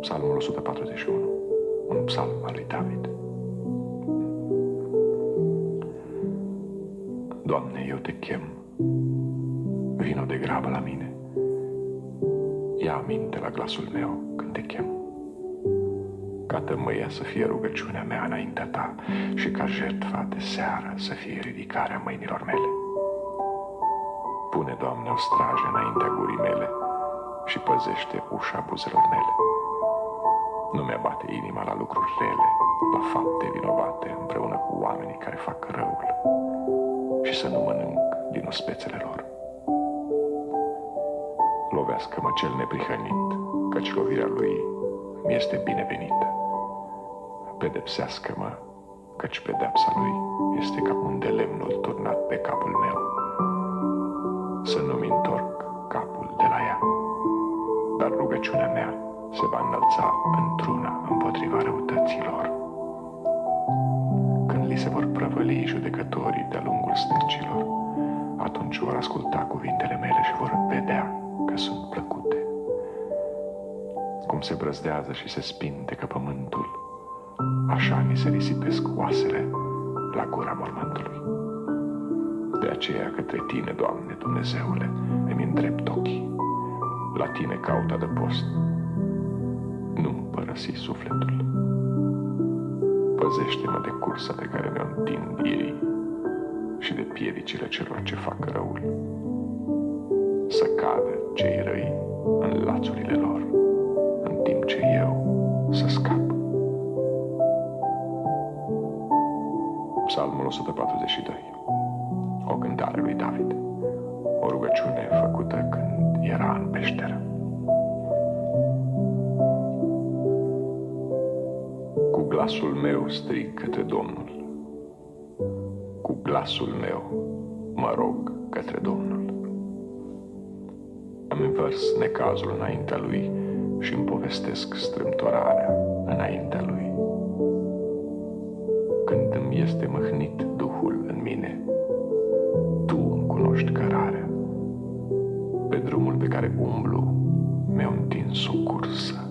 Psalmul 141, un psalm al lui David. Doamne, eu te chem, vino de grabă la mine. Ia aminte la glasul meu când te chem. Ca tămâia să fie rugăciunea mea înaintea ta și ca jertfa de seară să fie ridicarea mâinilor mele. Pune, Doamne, o strajă înaintea gurii mele și păzește ușa buzelor mele. Nu mi-abate inima la lucruri rele, la fapte vinovate împreună cu oamenii care fac răul și să nu mănânc din ospețele lor. Lovească-mă cel neprihănit, căci lovirea lui mi este binevenită. Pedepsească-mă, căci pedepsa lui este ca un de lemnul turnat pe capul meu. Să nu-mi întorc capul de la ea, dar rugăciunea mea se va înălța într-una împotriva răutăților. Când li se vor prăvăli judecătorii de-a lungul stâncilor, atunci vor asculta cuvintele mele și vor vedea că sunt plăcute. Cum se brăzdează și se spintecă pământul, așa ni se risipesc oasele la gura mormântului. De aceea către tine, Doamne Dumnezeule, îmi îndrept ochii. La tine caut adăpost nu-mi părăsi sufletul. Păzește-mă de cursa pe care mi-o întind ei și de piedicile celor ce fac răul. Să cadă cei răi în lațurile lor, în timp ce eu să scap. Psalmul 142 O cântare lui David O rugăciune făcută când era în peșteră. Glasul meu strig către Domnul. Cu glasul meu mă rog către Domnul. Îmi învărs necazul înaintea Lui și îmi povestesc strâmtorarea înaintea Lui. Când îmi este măhnit Duhul în mine, Tu îmi cunoști cărarea. Pe drumul pe care umblu, mi-au întins o cursă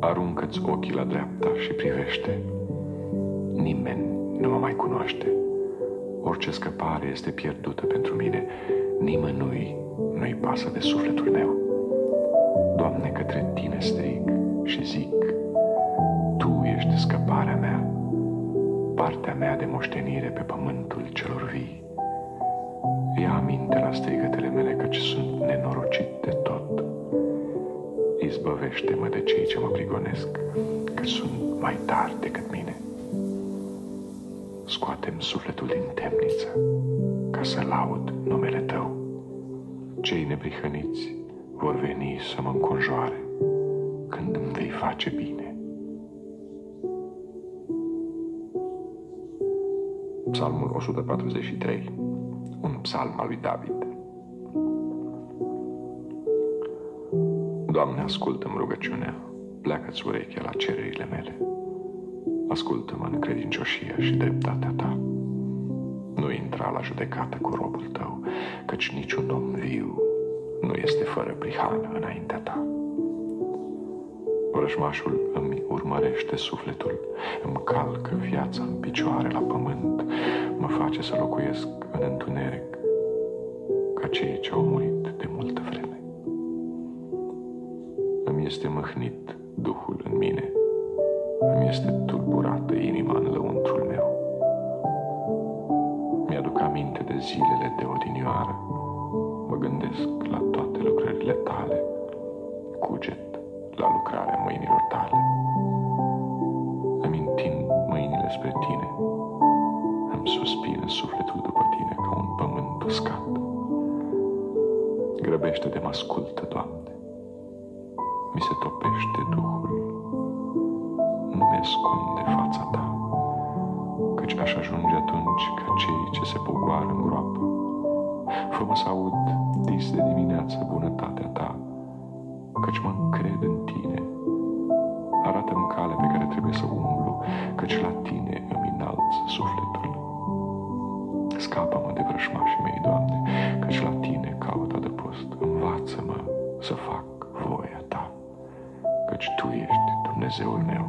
aruncă-ți ochii la dreapta și privește. Nimeni nu mă mai cunoaște. Orice scăpare este pierdută pentru mine. Nimănui nu-i pasă de sufletul meu. Doamne, către Tine strig și zic, Tu ești scăparea mea, partea mea de moștenire pe pământul celor vii. Ia aminte la strigătele mele, căci sunt nenorocit de tot izbăvește-mă de cei ce mă prigonesc, că sunt mai tari decât mine. Scoatem sufletul din temniță, ca să laud numele Tău. Cei neprihăniți vor veni să mă înconjoare când îmi vei face bine. Psalmul 143, un psalm al lui David. Doamne, ascultă-mi rugăciunea, pleacă-ți urechea la cererile mele. Ascultă-mă în credincioșia și dreptatea ta. Nu intra la judecată cu robul tău, căci niciun om viu nu este fără prihană înaintea ta. Vrăjmașul îmi urmărește sufletul, îmi calcă viața în picioare la pământ, mă face să locuiesc în întuneric, ca cei ce au murit de multă vreme este măhnit Duhul în mine, îmi este tulburată inima în lăuntrul meu. Mi-aduc aminte de zilele de odinioară, mă gândesc la toate lucrările tale, cuget la lucrarea mâinilor tale. Îmi întind mâinile spre tine, îmi suspină sufletul după tine ca un pământ uscat. Grăbește de mă ascultă, Doamne mi se topește Duhul. Nu mi-ascunde fața ta, căci aș ajunge atunci ca cei ce se pogoară în groapă. Fă-mă să aud dis de dimineață bunătatea ta, căci mă încred în tine. Arată-mi calea pe care trebuie să umblu, căci la tine îmi înalț sufletul. Scapă-mă de vrășmașii mei, Doamne, căci la tine caut adăpost. Învață-mă să fac Dumnezeul meu.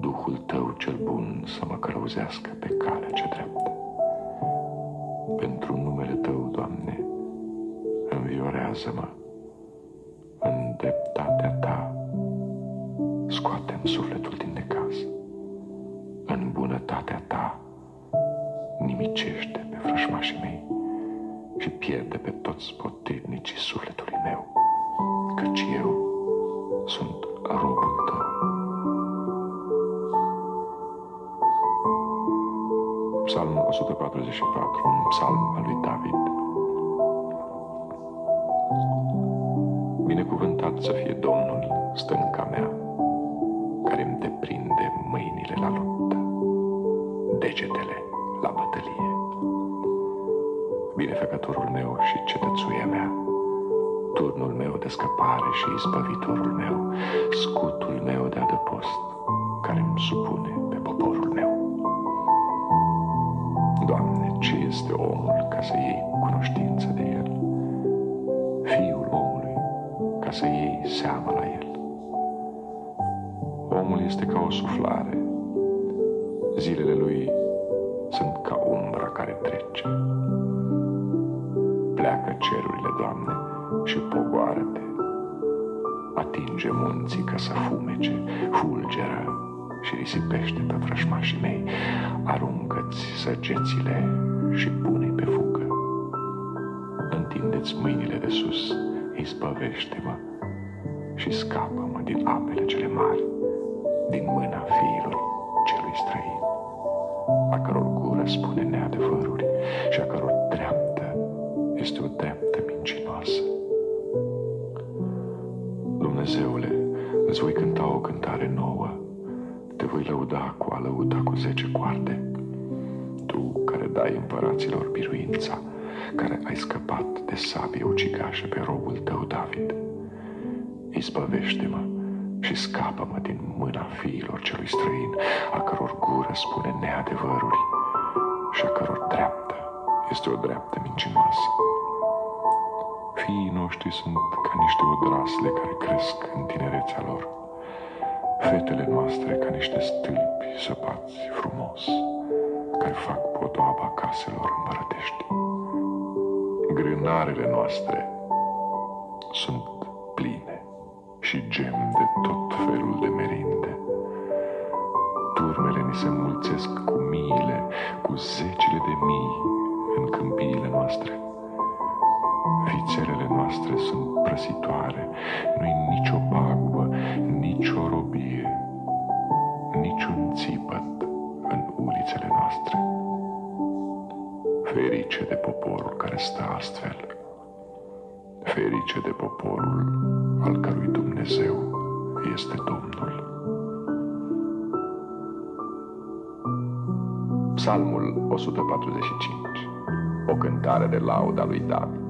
Duhul Tău cel bun să mă călăuzească pe calea cea dreaptă. Pentru numele Tău, Doamne, înviorează-mă în dreptatea Ta. Scoatem sufletul din necaz. În bunătatea Ta nimicește pe frășmașii mei și pierde pe toți potrivnicii sufletului meu, căci eu sunt robul tău. Psalmul 144, un psalm al lui David. Binecuvântat să fie Domnul, stânca de scăpare și izbăvitorul meu, scutul meu de adăpost, care îmi supune pe poporul meu. Doamne, ce este omul ca să iei cunoștință de el? Fiul omului ca să iei seama la el. Omul este ca o suflare. Zilele lui sunt ca umbra care trece. Pleacă cerurile, Doamne, și pogoară-te. Atinge munții ca să fumece, fulgeră și risipește pe vrășmașii mei. Aruncă-ți săgețile și pune pe fugă. Întindeți mâinile de sus, izbăvește-mă și scapă-mă din apele cele mari, din mâna fiilor celui străin a căror gură spune neadevăruri și a căror dreaptă este o dreaptă mincinoasă. Dumnezeule, îți voi cânta o cântare nouă, te voi lăuda cu a lăuda cu zece coarde. Tu care dai împăraților biruința, care ai scăpat de sabie ucigașă pe robul tău David. Izbăvește-mă și scapă-mă din mâna fiilor celui străin, a căror gură spune neadevăruri și a căror dreaptă este o dreaptă mincinoasă. Fiii noștri sunt ca niște odrasle care cresc în tinerețea lor, fetele noastre ca niște stâlpi săpați frumos, care fac podoaba caselor împărătești. Grânarele noastre sunt pline și gem de tot felul de merinde. Turmele ni se mulțesc cu miile, cu zecile de mii în câmpiile noastre. Vițelele noastre sunt prăsitoare, nu-i nicio pagubă, nicio robie, niciun țipăt în ulițele noastre. Ferice de poporul care stă astfel, ferice de poporul al cărui Dumnezeu este Domnul. Psalmul 145 O cântare de lauda lui David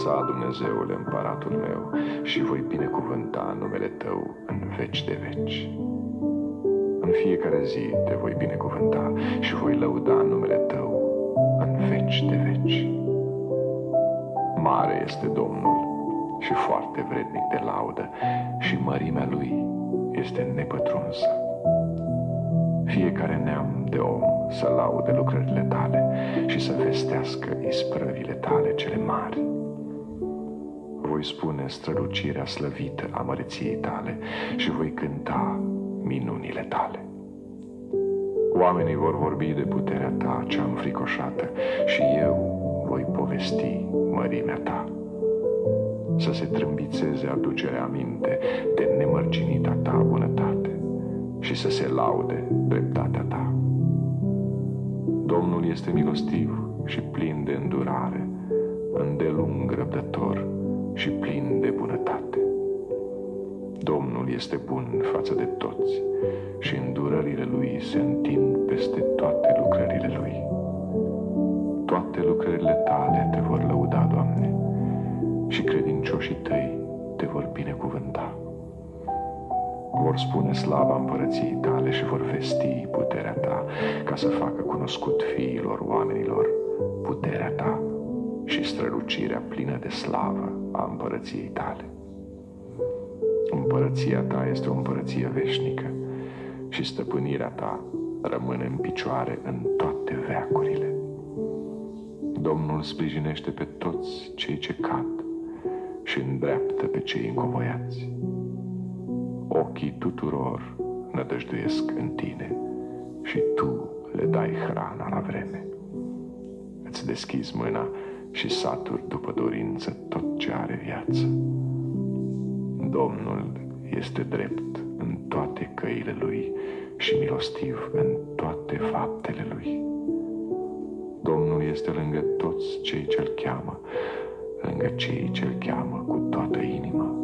înălța, Dumnezeule, împăratul meu, și voi binecuvânta numele Tău în veci de veci. În fiecare zi te voi binecuvânta și voi lăuda numele Tău în veci de veci. Mare este Domnul și foarte vrednic de laudă și mărimea Lui este nepătrunsă. Fiecare neam de om să laude lucrările tale și să vestească isprăvile tale cele mari. Voi spune strălucirea slăvită a măreției tale și voi cânta minunile tale. Oamenii vor vorbi de puterea ta cea înfricoșată și eu voi povesti mărimea ta. Să se trâmbițeze aducerea aminte de nemărginita ta bunătate și să se laude dreptatea ta. Domnul este milostiv și plin de îndurare, îndelung răbdător și plin de bunătate. Domnul este bun față de toți și îndurările lui se întind peste toate lucrările lui. Toate lucrările tale te vor lăuda, Doamne, și credincioșii tăi te vor binecuvânta. Vor spune slava împărăției tale și vor vesti puterea ta ca să facă cunoscut fiilor oamenilor puterea ta și strălucirea plină de slavă a împărăției tale. Împărăția ta este o împărăție veșnică și stăpânirea ta rămâne în picioare în toate veacurile. Domnul sprijinește pe toți cei ce cad și îndreaptă pe cei încovoiați. Ochii tuturor nădăjduiesc în tine și tu le dai hrana la vreme. Îți deschizi mâna și saturi după dorință tot ce are viață. Domnul este drept în toate căile lui și milostiv în toate faptele lui. Domnul este lângă toți cei ce-l cheamă, lângă cei ce-l cheamă cu toată inima.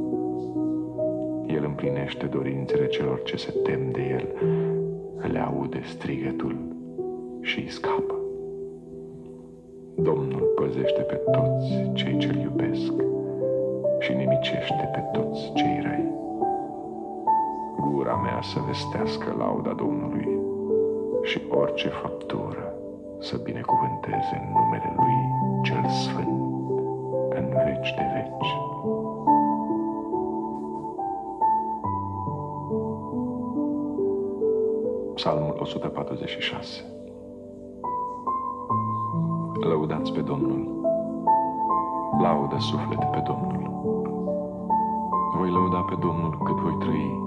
El împlinește dorințele celor ce se tem de el, le aude strigătul și îi scapă. Domnul păzește pe toți cei ce-l iubesc și nimicește pe toți cei răi. Gura mea să vestească lauda Domnului și orice faptură să binecuvânteze în numele Lui cel Sfânt în veci de veci. Psalmul 146 Lăudați pe Domnul, laudă suflete pe Domnul. Voi lăuda pe Domnul cât voi trăi,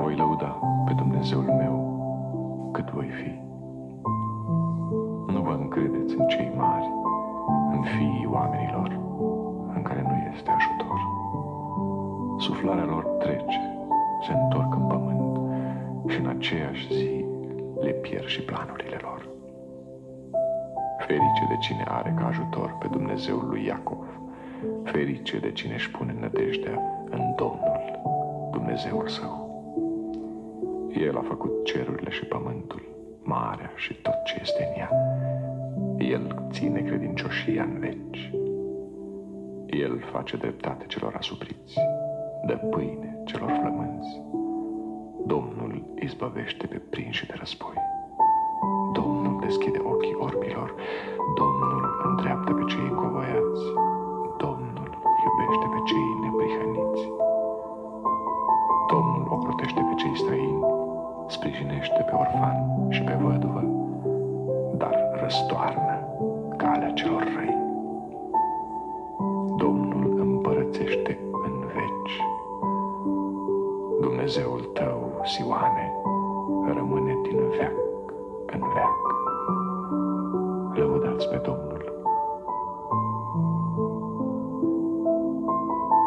voi lăuda pe Dumnezeul meu cât voi fi. Nu vă încredeți în cei mari, în fiii oamenilor, în care nu este ajutor. Suflarea lor trece, se întorc în pământ și în aceeași zi le pierd și planurile lor. Ferice de cine are ca ajutor pe Dumnezeul lui Iacov, ferice de cine își pune nădejdea în Domnul, Dumnezeul său. El a făcut cerurile și pământul, marea și tot ce este în ea. El ține credincioșia în veci. El face dreptate celor asupriți, dă pâine celor flămânți. Domnul izbăvește pe prinși de război. Domnul deschide ochii orbilor, Domnul îndreaptă pe cei încovoiați, Domnul iubește pe cei neprihăniți. Domnul ocrotește pe cei străini, sprijinește pe orfan și pe văduvă, dar răstoarnă calea celor răi. Domnul împărățește în veci. Dumnezeul tău, Sioane, rămâne din veac în veac. Lăudați pe Domnul.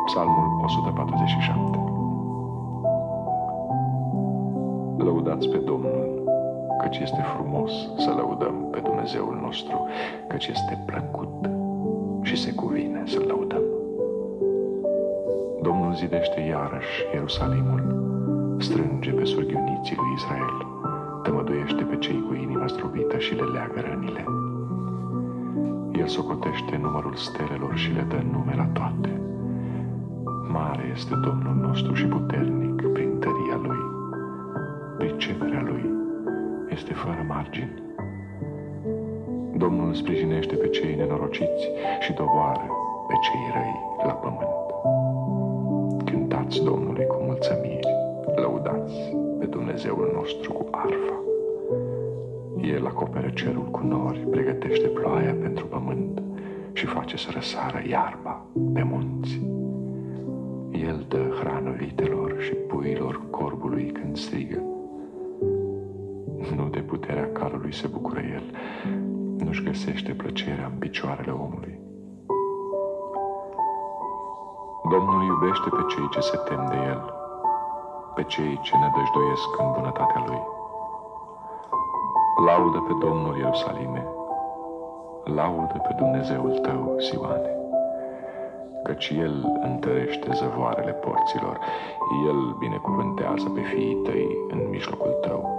Psalmul 147 Lăudați pe Domnul, căci este frumos să lăudăm pe Dumnezeul nostru, căci este plăcut și se cuvine să lăudăm. Domnul zidește iarăși Ierusalimul, strânge pe surghiuniții lui Israel, tămăduiește pe cei cu inima zdrobită și le leagă rănile. El socotește numărul stelelor și le dă nume la toate. Mare este Domnul nostru și puternic prin tăria Lui. Priceperea Lui este fără margini. Domnul sprijinește pe cei nenorociți și doboară pe cei răi la pământ. Cântați Domnului cu mulțămiri, lăudați pe Dumnezeul nostru cu arfa. El acoperă cerul cu nori, pregătește ploaia pentru pământ și face să răsară iarba pe munți. El dă hrană vitelor și puilor corbului când strigă. Nu de puterea calului se bucură el, nu-și găsește plăcerea în picioarele omului. Domnul iubește pe cei ce se tem de el, pe cei ce ne dăjdoiesc în bunătatea lui. Laudă pe Domnul Ierusalime, laudă pe Dumnezeul tău, Sioane, căci El întărește zăvoarele porților, El binecuvântează pe fiii tăi în mijlocul tău.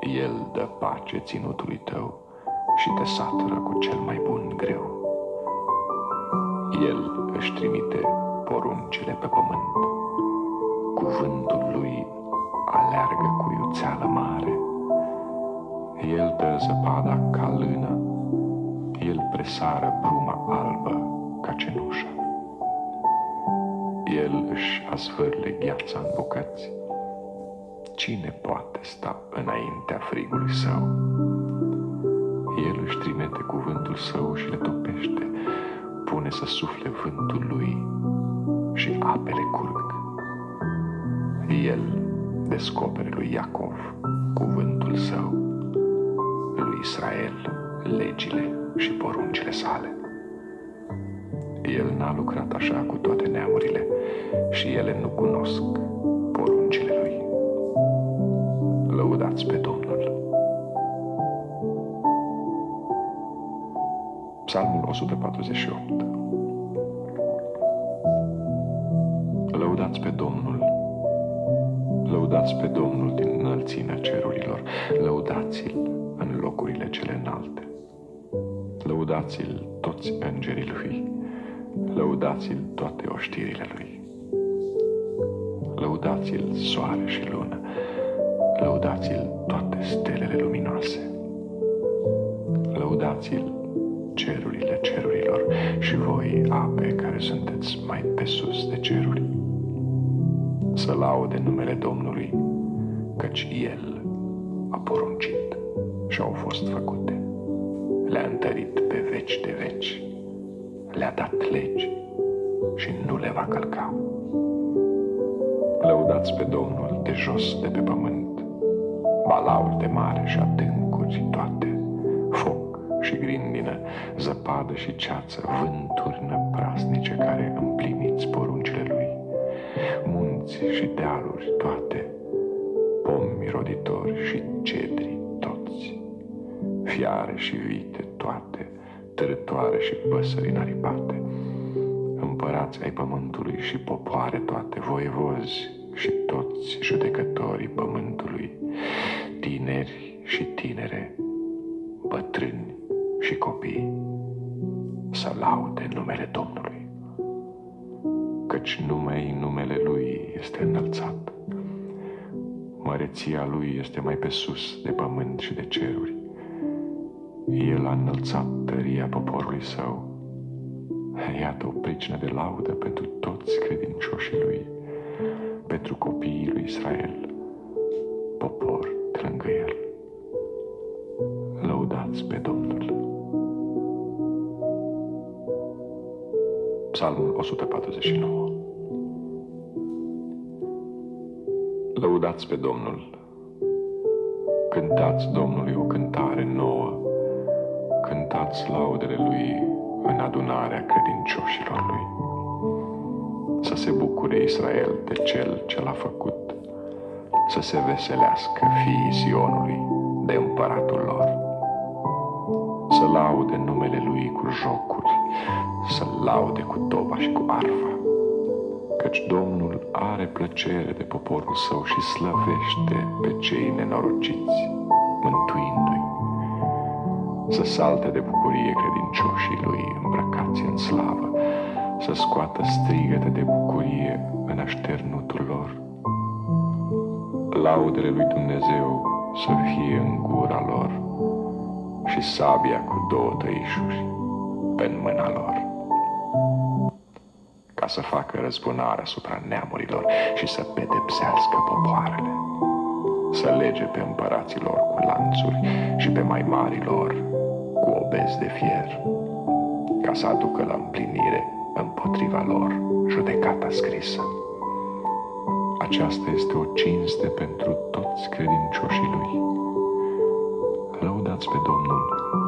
El dă pace ținutului tău și te satură cu cel mai bun greu. El își trimite poruncile pe pământ. Cuvântul lui aleargă cu iuțeală mare. El dă zăpada ca lână, El presară bruma albă ca cenușa. El își asfârle gheața în bucăți. Cine poate sta înaintea frigului său? El își trimite cuvântul său și le topește, pune să sufle vântul lui și apele curg. El descopere lui Iacov cuvântul său, lui Israel legile și poruncile sale. El n-a lucrat așa cu toate neamurile și ele nu cunosc poruncile lui. Lăudați pe Domnul! Psalmul 148 Lăudați pe Domnul! Lăudați pe Domnul din înălțimea cerurilor, lăudați-l în locurile cele înalte. Lăudați-l toți îngerii lui, lăudați-l toate oștirile lui. Lăudați-l soare și lună, lăudați-l toate stelele luminoase. Lăudați-l cerurile cerurilor și voi, ape care sunteți mai pe sus de ceruri. Să laude numele Domnului, căci El a poruncit și au fost făcute. Le-a întărit pe veci de veci, le-a dat legi și nu le va călca. Lăudați pe Domnul de jos de pe pământ, balauri de mare și adâncuri toate, foc și grindină, zăpadă și ceață, vânturi năprasnice care împliniți poruncile Lui, munți și dealuri toate, pomi roditori și cedri toți, fiare și vite toate, târătoare și păsări naripate, împărați ai pământului și popoare toate, voievozi și toți judecătorii pământului, tineri și tinere, bătrâni și copii, să laude numele Domnului, căci numai numele Lui este înălțat. Măreția Lui este mai pe sus de pământ și de ceruri. El a înălțat tăria poporului său. Iată o pricină de laudă pentru toți credincioșii Lui, pentru copiii lui Israel, popor de lângă El. Lăudați pe Domnul! Psalmul 149 Lăudați pe Domnul! Cântați Domnului o cântare nouă, cântați laudele Lui în adunarea credincioșilor Lui. Să se bucure Israel de Cel ce l-a făcut, să se veselească fiii Sionului de împăratul lor, să laude numele Lui cu jocuri, să laude cu toba și cu arfa, căci Domnul are plăcere de poporul său și slăvește pe cei nenorociți, mântuindu-i. Să salte de bucurie credincioșii lui îmbrăcați în slavă, să scoată strigăte de bucurie în așternutul lor. Laudele lui Dumnezeu să fie în gura lor și sabia cu două tăișuri pe mâna lor ca să facă răzbunare asupra neamurilor și să pedepsească popoarele, să lege pe împăraților cu lanțuri și pe mai marilor cu obezi de fier, ca să aducă la împlinire împotriva lor judecata scrisă. Aceasta este o cinste pentru toți credincioșii lui. Lăudați pe Domnul!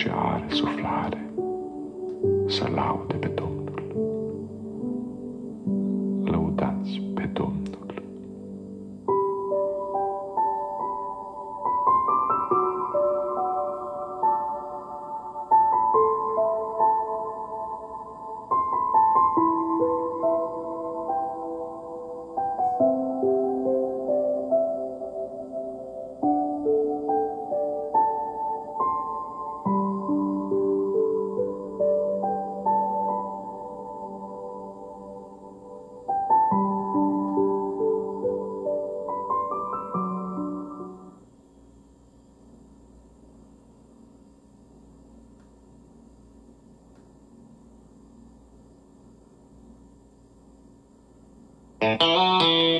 Ce are suflare să laude pe Domnul. thank you